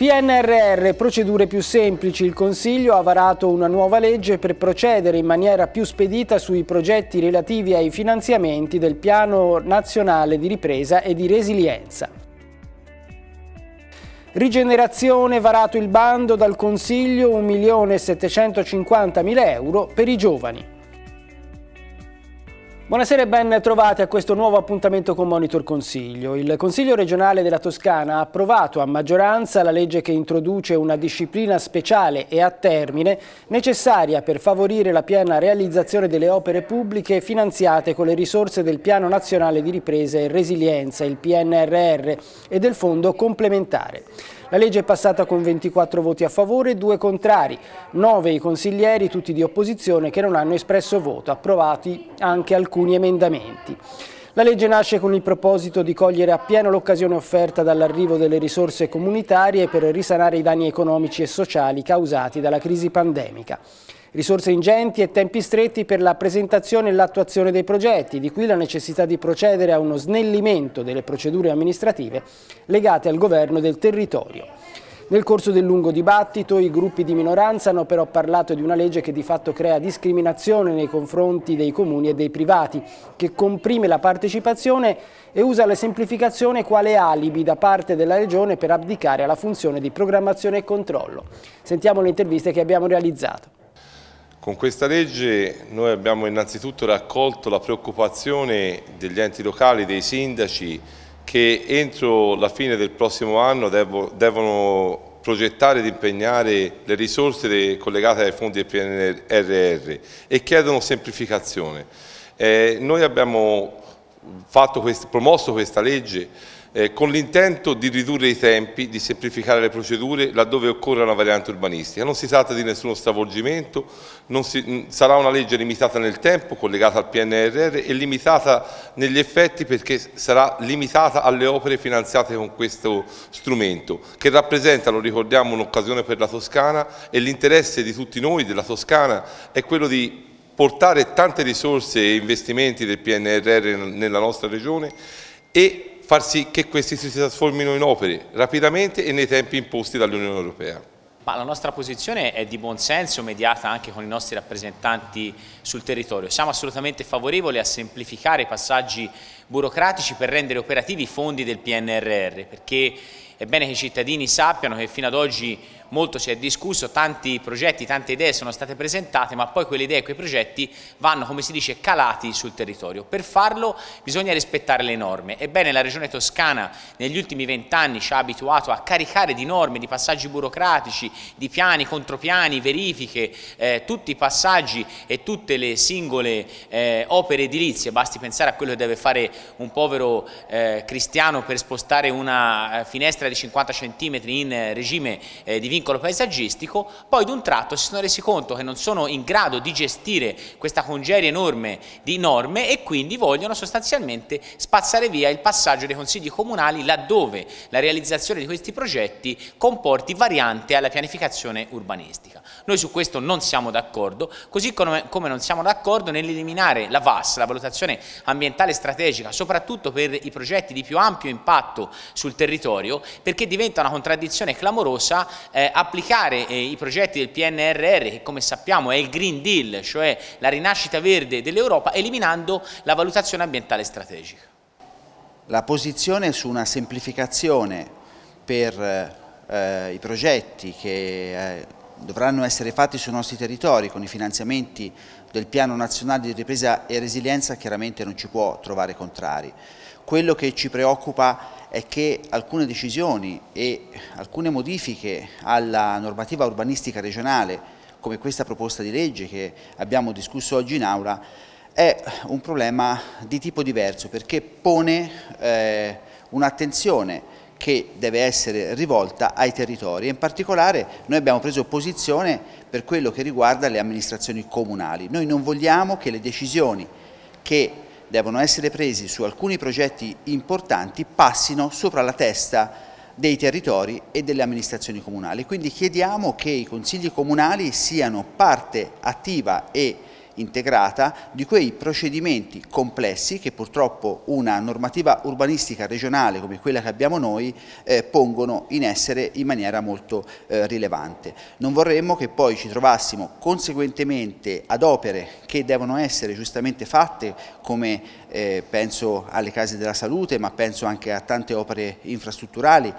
PNRR, procedure più semplici. Il Consiglio ha varato una nuova legge per procedere in maniera più spedita sui progetti relativi ai finanziamenti del Piano Nazionale di Ripresa e di Resilienza. Rigenerazione varato il bando dal Consiglio 1.750.000 euro per i giovani. Buonasera e ben trovati a questo nuovo appuntamento con Monitor Consiglio. Il Consiglio regionale della Toscana ha approvato a maggioranza la legge che introduce una disciplina speciale e a termine necessaria per favorire la piena realizzazione delle opere pubbliche finanziate con le risorse del Piano Nazionale di Ripresa e Resilienza, il PNRR, e del Fondo complementare. La legge è passata con 24 voti a favore e due contrari, 9 i consiglieri, tutti di opposizione, che non hanno espresso voto, approvati anche alcuni emendamenti. La legge nasce con il proposito di cogliere appieno l'occasione offerta dall'arrivo delle risorse comunitarie per risanare i danni economici e sociali causati dalla crisi pandemica. Risorse ingenti e tempi stretti per la presentazione e l'attuazione dei progetti, di cui la necessità di procedere a uno snellimento delle procedure amministrative legate al governo del territorio. Nel corso del lungo dibattito i gruppi di minoranza hanno però parlato di una legge che di fatto crea discriminazione nei confronti dei comuni e dei privati, che comprime la partecipazione e usa la semplificazione quale alibi da parte della Regione per abdicare alla funzione di programmazione e controllo. Sentiamo le interviste che abbiamo realizzato. Con questa legge noi abbiamo innanzitutto raccolto la preoccupazione degli enti locali, dei sindaci che entro la fine del prossimo anno devono progettare ed impegnare le risorse collegate ai fondi del PNRR e chiedono semplificazione. Eh, noi abbiamo quest promosso questa legge eh, con l'intento di ridurre i tempi, di semplificare le procedure laddove occorre una variante urbanistica. Non si tratta di nessuno stravolgimento, si, sarà una legge limitata nel tempo, collegata al PNRR e limitata negli effetti perché sarà limitata alle opere finanziate con questo strumento, che rappresenta, lo ricordiamo, un'occasione per la Toscana e l'interesse di tutti noi, della Toscana, è quello di portare tante risorse e investimenti del PNRR nella nostra regione e far sì che questi si trasformino in opere rapidamente e nei tempi imposti dall'Unione Europea. Ma la nostra posizione è di buon senso, mediata anche con i nostri rappresentanti sul territorio. Siamo assolutamente favorevoli a semplificare i passaggi burocratici per rendere operativi i fondi del PNRR, perché è bene che i cittadini sappiano che fino ad oggi molto si è discusso, tanti progetti, tante idee sono state presentate, ma poi quelle idee e quei progetti vanno, come si dice, calati sul territorio. Per farlo bisogna rispettare le norme. Ebbene, la Regione Toscana negli ultimi vent'anni ci ha abituato a caricare di norme, di passaggi burocratici, di piani, contropiani, verifiche, eh, tutti i passaggi e tutte le singole eh, opere edilizie, basti pensare a quello che deve fare un povero eh, cristiano per spostare una eh, finestra di 50 cm in eh, regime eh, di vincolo paesaggistico, poi d'un tratto si sono resi conto che non sono in grado di gestire questa congerie enorme di norme e quindi vogliono sostanzialmente spazzare via il passaggio dei consigli comunali laddove la realizzazione di questi progetti comporti variante alla pianificazione urbanistica. Noi su questo non siamo d'accordo, così come, non siamo d'accordo nell'eliminare la VAS, la valutazione ambientale strategica, soprattutto per i progetti di più ampio impatto sul territorio, perché diventa una contraddizione clamorosa eh, applicare eh, i progetti del PNRR, che come sappiamo è il Green Deal, cioè la rinascita verde dell'Europa, eliminando la valutazione ambientale strategica. La posizione su una semplificazione per eh, i progetti che eh, dovranno essere fatti sui nostri territori con i finanziamenti del Piano Nazionale di Ripresa e Resilienza chiaramente non ci può trovare contrari. Quello che ci preoccupa è che alcune decisioni e alcune modifiche alla normativa urbanistica regionale, come questa proposta di legge che abbiamo discusso oggi in aula, è un problema di tipo diverso perché pone eh, un'attenzione che deve essere rivolta ai territori in particolare noi abbiamo preso posizione per quello che riguarda le amministrazioni comunali. Noi non vogliamo che le decisioni che devono essere presi su alcuni progetti importanti passino sopra la testa dei territori e delle amministrazioni comunali. Quindi chiediamo che i consigli comunali siano parte attiva e integrata di quei procedimenti complessi che purtroppo una normativa urbanistica regionale come quella che abbiamo noi eh, pongono in essere in maniera molto eh, rilevante. Non vorremmo che poi ci trovassimo conseguentemente ad opere che devono essere giustamente fatte come eh, penso alle case della salute ma penso anche a tante opere infrastrutturali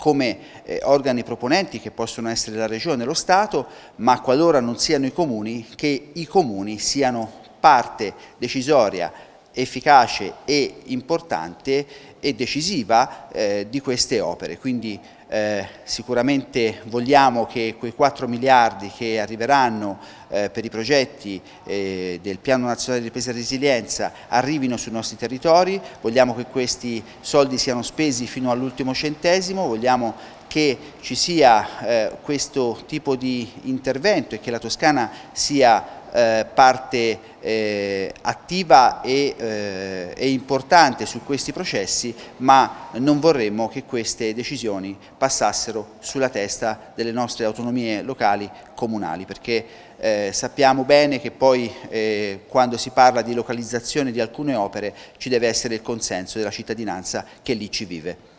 come eh, organi proponenti che possono essere la Regione e lo Stato, ma qualora non siano i comuni, che i comuni siano parte decisoria, efficace e importante e decisiva eh, di queste opere. Quindi eh, sicuramente vogliamo che quei 4 miliardi che arriveranno eh, per i progetti eh, del Piano Nazionale di Ripresa e Resilienza arrivino sui nostri territori, vogliamo che questi soldi siano spesi fino all'ultimo centesimo, vogliamo che ci sia eh, questo tipo di intervento e che la Toscana sia eh, parte eh, attiva e, eh, e, importante su questi processi, ma non vorremmo che queste decisioni passassero sulla testa delle nostre autonomie locali comunali, perché eh, sappiamo bene che poi eh, quando si parla di localizzazione di alcune opere ci deve essere il consenso della cittadinanza che lì ci vive.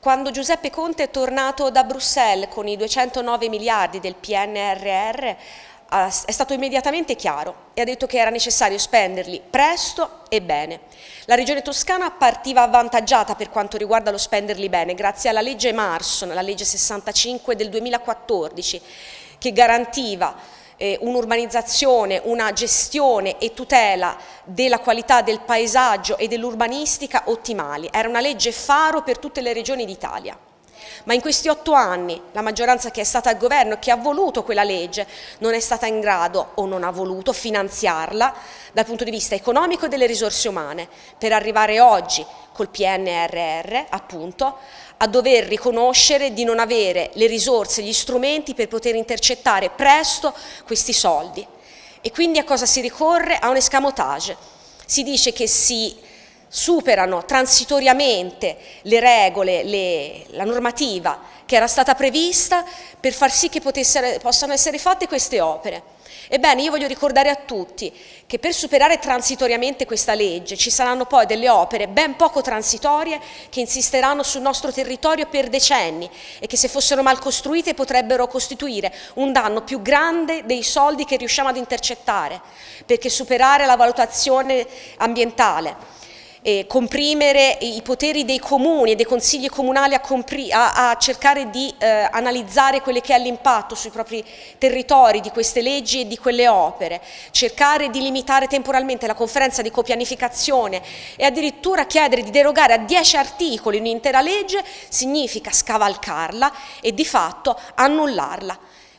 Quando Giuseppe Conte è tornato da Bruxelles con i 209 miliardi del PNRR è stato immediatamente chiaro e ha detto che era necessario spenderli presto e bene. La Regione Toscana partiva avvantaggiata per quanto riguarda lo spenderli bene grazie alla legge Marson, la legge 65 del 2014, che garantiva eh, un'urbanizzazione, una gestione e tutela della qualità del paesaggio e dell'urbanistica ottimali. Era una legge faro per tutte le regioni d'Italia. Ma in questi otto anni la maggioranza che è stata al governo e che ha voluto quella legge non è stata in grado o non ha voluto finanziarla dal punto di vista economico e delle risorse umane per arrivare oggi col PNRR appunto a dover riconoscere di non avere le risorse, gli strumenti per poter intercettare presto questi soldi. E quindi a cosa si ricorre? A un escamotage. Si dice che si superano transitoriamente le regole, le, la normativa che era stata prevista per far sì che potessero, possano essere fatte queste opere. Ebbene, io voglio ricordare a tutti che per superare transitoriamente questa legge ci saranno poi delle opere ben poco transitorie che insisteranno sul nostro territorio per decenni e che se fossero mal costruite potrebbero costituire un danno più grande dei soldi che riusciamo ad intercettare, perché superare la valutazione ambientale eh, comprimere i poteri dei comuni e dei consigli comunali a, a, a cercare di eh, analizzare quello che è l'impatto sui propri territori di queste leggi e di quelle opere, cercare di limitare temporalmente la conferenza di copianificazione e addirittura chiedere di derogare a 10 articoli un'intera legge significa scavalcarla e di fatto annullarla.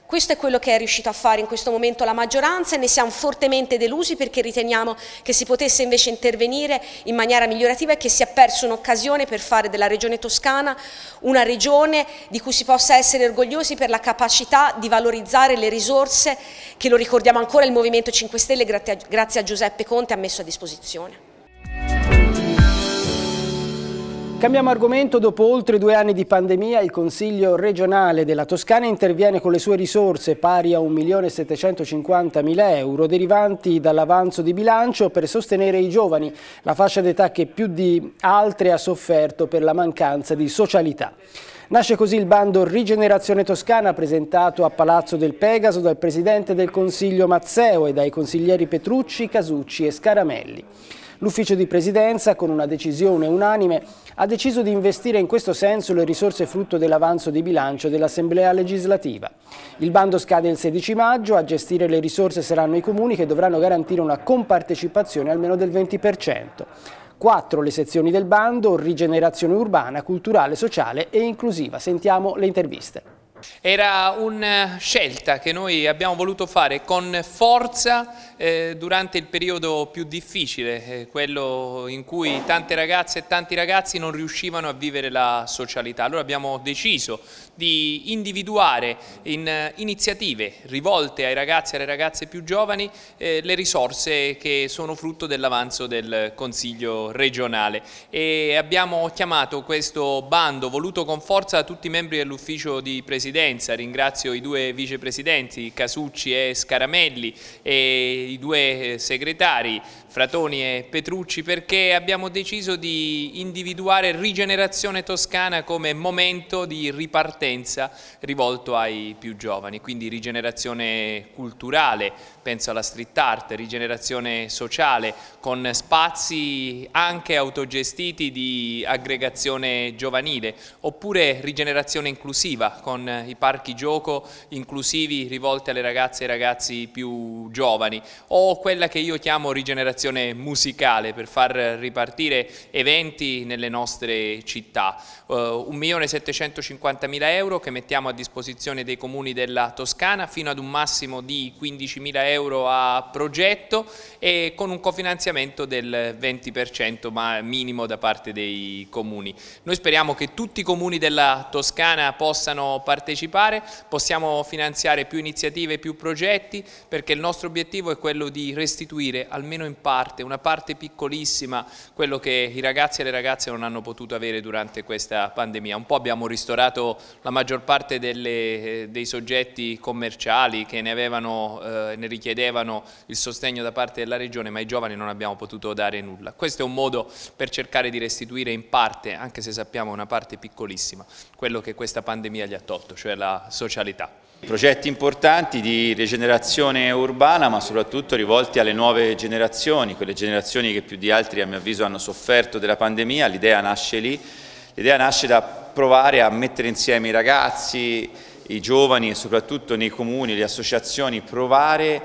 Questo è quello che è riuscita a fare in questo momento la maggioranza e ne siamo fortemente delusi perché riteniamo che si potesse invece intervenire in maniera migliorativa e che si è persa un'occasione per fare della regione toscana una regione di cui si possa essere orgogliosi per la capacità di valorizzare le risorse che, lo ricordiamo ancora, il Movimento 5 Stelle grazie a Giuseppe Conte ha messo a disposizione. Cambiamo argomento, dopo oltre due anni di pandemia il Consiglio regionale della Toscana interviene con le sue risorse pari a 1.750.000 euro derivanti dall'avanzo di bilancio per sostenere i giovani, la fascia d'età che più di altre ha sofferto per la mancanza di socialità. Nasce così il bando Rigenerazione Toscana presentato a Palazzo del Pegaso dal Presidente del Consiglio Mazzeo e dai consiglieri Petrucci, Casucci e Scaramelli. L'ufficio di presidenza, con una decisione unanime, ha deciso di investire in questo senso le risorse frutto dell'avanzo di bilancio dell'Assemblea legislativa. Il bando scade il 16 maggio, a gestire le risorse saranno i comuni che dovranno garantire una compartecipazione almeno del 20%. Quattro le sezioni del bando, rigenerazione urbana, culturale, sociale e inclusiva. Sentiamo le interviste. Era una scelta che noi abbiamo voluto fare con forza eh, durante il periodo più difficile, eh, quello in cui tante ragazze e tanti ragazzi non riuscivano a vivere la socialità. Allora abbiamo deciso di individuare in eh, iniziative rivolte ai ragazzi e alle ragazze più giovani eh, le risorse che sono frutto dell'avanzo del Consiglio regionale e abbiamo chiamato questo bando voluto con forza da tutti i membri dell'ufficio di presidenza presidenza, ringrazio i due vicepresidenti Casucci e Scaramelli e i due eh, segretari Fratoni e Petrucci perché abbiamo deciso di individuare Rigenerazione Toscana come momento di ripartenza rivolto ai più giovani, quindi rigenerazione culturale, penso alla street art, rigenerazione sociale, con spazi anche autogestiti di aggregazione giovanile, oppure rigenerazione inclusiva, con i parchi gioco inclusivi rivolti alle ragazze e ragazzi più giovani, o quella che io chiamo rigenerazione musicale per far ripartire eventi nelle nostre città. Uh, eh, 1.750.000 euro che mettiamo a disposizione dei comuni della Toscana fino ad un massimo di 15.000 euro a progetto e con un cofinanziamento del 20% ma minimo da parte dei comuni. Noi speriamo che tutti i comuni della Toscana possano partecipare, possiamo finanziare più iniziative, più progetti perché il nostro obiettivo è quello di restituire almeno in parte una parte piccolissima, quello che i ragazzi e le ragazze non hanno potuto avere durante questa pandemia. Un po' abbiamo ristorato la maggior parte delle, dei soggetti commerciali che ne, avevano, eh, ne richiedevano il sostegno da parte della Regione, ma ai giovani non abbiamo potuto dare nulla. Questo è un modo per cercare di restituire in parte, anche se sappiamo una parte piccolissima, quello che questa pandemia gli ha tolto, cioè la socialità. Progetti importanti di rigenerazione urbana ma soprattutto rivolti alle nuove generazioni, quelle generazioni che più di altri a mio avviso hanno sofferto della pandemia, l'idea nasce lì, l'idea nasce da provare a mettere insieme i ragazzi, i giovani e soprattutto nei comuni, le associazioni, provare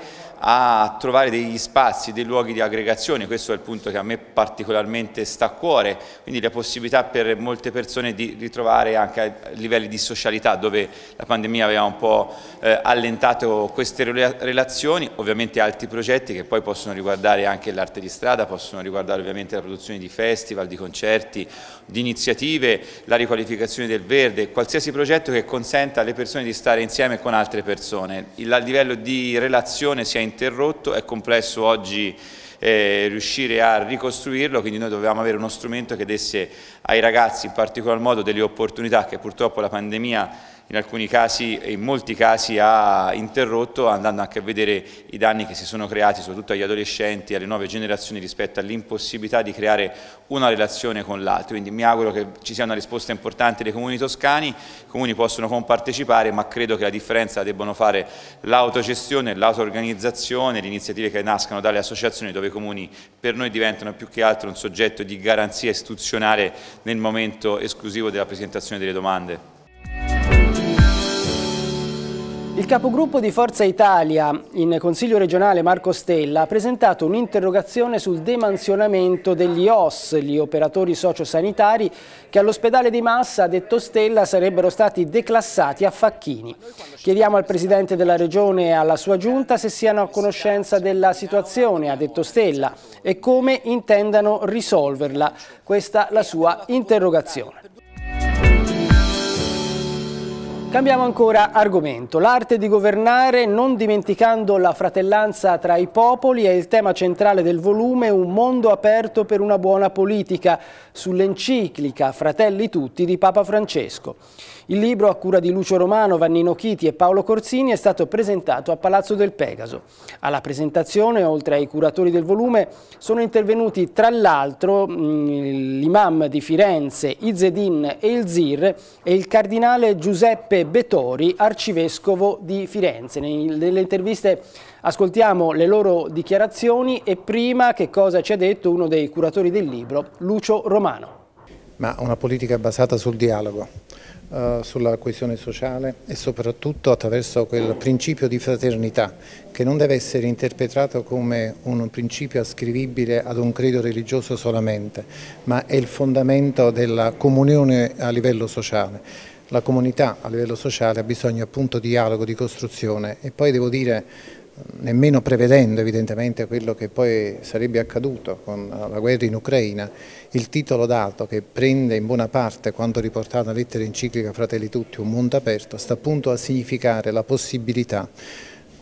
a trovare degli spazi, dei luoghi di aggregazione, questo è il punto che a me particolarmente sta a cuore, quindi la possibilità per molte persone di ritrovare anche livelli di socialità dove la pandemia aveva un po' eh, allentato queste relazioni, ovviamente altri progetti che poi possono riguardare anche l'arte di strada, possono riguardare ovviamente la produzione di festival, di concerti, di iniziative, la riqualificazione del verde, qualsiasi progetto che consenta alle persone di stare insieme con altre persone. Il livello di relazione sia interrotto, è complesso oggi eh, riuscire a ricostruirlo, quindi noi dovevamo avere uno strumento che desse ai ragazzi in particolar modo delle opportunità che purtroppo la pandemia in alcuni casi e in molti casi ha interrotto andando anche a vedere i danni che si sono creati soprattutto agli adolescenti e alle nuove generazioni rispetto all'impossibilità di creare una relazione con l'altro, quindi mi auguro che ci sia una risposta importante dei comuni toscani, i comuni possono compartecipare ma credo che la differenza la debbano fare l'autogestione, l'auto-organizzazione, le iniziative che nascano dalle associazioni dove i comuni per noi diventano più che altro un soggetto di garanzia istituzionale nel momento esclusivo della presentazione delle domande. Il capogruppo di Forza Italia in Consiglio regionale Marco Stella ha presentato un'interrogazione sul demansionamento degli OS, gli operatori sociosanitari, che all'ospedale di Massa, ha detto Stella, sarebbero stati declassati a facchini. Chiediamo al Presidente della Regione e alla sua Giunta se siano a conoscenza della situazione, ha detto Stella, e come intendano risolverla. Questa la sua interrogazione. Cambiamo ancora argomento. L'arte di governare non dimenticando la fratellanza tra i popoli è il tema centrale del volume Un mondo aperto per una buona politica sull'enciclica Fratelli tutti di Papa Francesco. Il libro, a cura di Lucio Romano, Vannino Chiti e Paolo Corsini, è stato presentato a Palazzo del Pegaso. Alla presentazione, oltre ai curatori del volume, sono intervenuti tra l'altro mm, l'imam di Firenze, Izzedin e il Zir e il cardinale Giuseppe Betori, arcivescovo di Firenze. Nelle interviste ascoltiamo le loro dichiarazioni e prima che cosa ci ha detto uno dei curatori del libro, Lucio Romano. Ma una politica basata sul dialogo eh, sulla coesione sociale e soprattutto attraverso quel principio di fraternità che non deve essere interpretato come un principio ascrivibile ad un credo religioso solamente, ma è il fondamento della comunione a livello sociale. La comunità a livello sociale ha bisogno appunto di dialogo, di costruzione e poi devo dire nemmeno prevedendo evidentemente quello che poi sarebbe accaduto con la guerra in Ucraina, il titolo dato che prende in buona parte quanto riportato nella lettera enciclica Fratelli Tutti, un mondo aperto, sta appunto a significare la possibilità,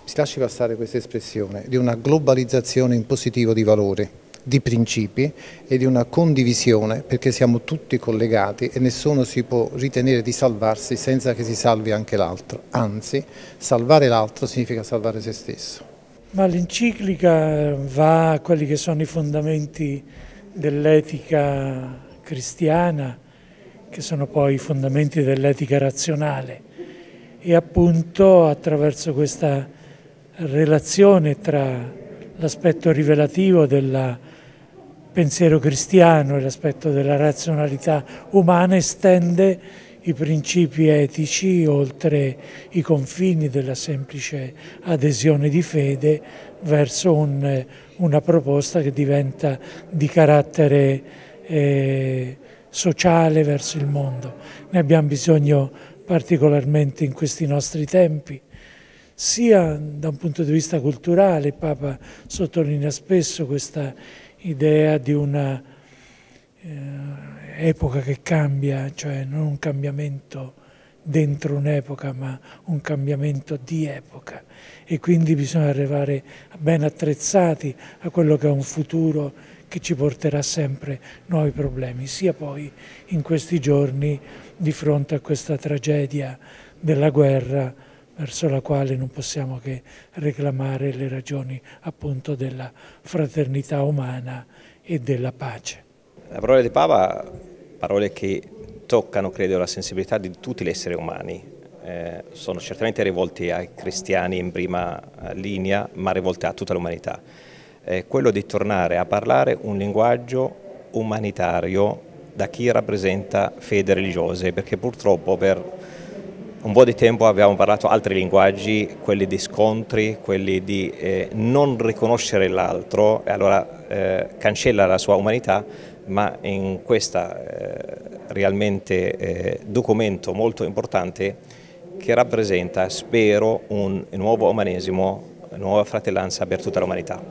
si lasci passare questa espressione, di una globalizzazione in positivo di valori di principi e di una condivisione perché siamo tutti collegati e nessuno si può ritenere di salvarsi senza che si salvi anche l'altro, anzi salvare l'altro significa salvare se stesso. Ma l'enciclica va a quelli che sono i fondamenti dell'etica cristiana, che sono poi i fondamenti dell'etica razionale e appunto attraverso questa relazione tra l'aspetto rivelativo del pensiero cristiano e l'aspetto della razionalità umana estende i principi etici oltre i confini della semplice adesione di fede verso un, una proposta che diventa di carattere eh, sociale verso il mondo. Ne abbiamo bisogno particolarmente in questi nostri tempi, sia da un punto di vista culturale, il Papa sottolinea spesso questa idea di una eh, che cambia, cioè non un cambiamento dentro un'epoca, ma un cambiamento di epoca. E quindi bisogna arrivare ben attrezzati a quello che è un futuro che ci porterà sempre nuovi problemi, sia poi in questi giorni di fronte a questa tragedia della guerra verso la quale non possiamo che reclamare le ragioni appunto della fraternità umana e della pace. La parola di Papa, parole che toccano, credo, la sensibilità di tutti gli esseri umani. Eh, sono certamente rivolte ai cristiani in prima eh, linea, ma rivolte a tutta l'umanità. Eh, quello di tornare a parlare un linguaggio umanitario da chi rappresenta fede religiose, perché purtroppo per un po' di tempo abbiamo parlato altri linguaggi, quelli di scontri, quelli di eh, non riconoscere l'altro e allora eh, cancella la sua umanità, ma in questo eh, realmente eh, documento molto importante che rappresenta, spero, un nuovo umanesimo, nuova fratellanza per tutta l'umanità.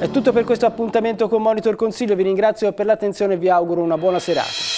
È tutto per questo appuntamento con Monitor Consiglio, vi ringrazio per l'attenzione e vi auguro una buona serata.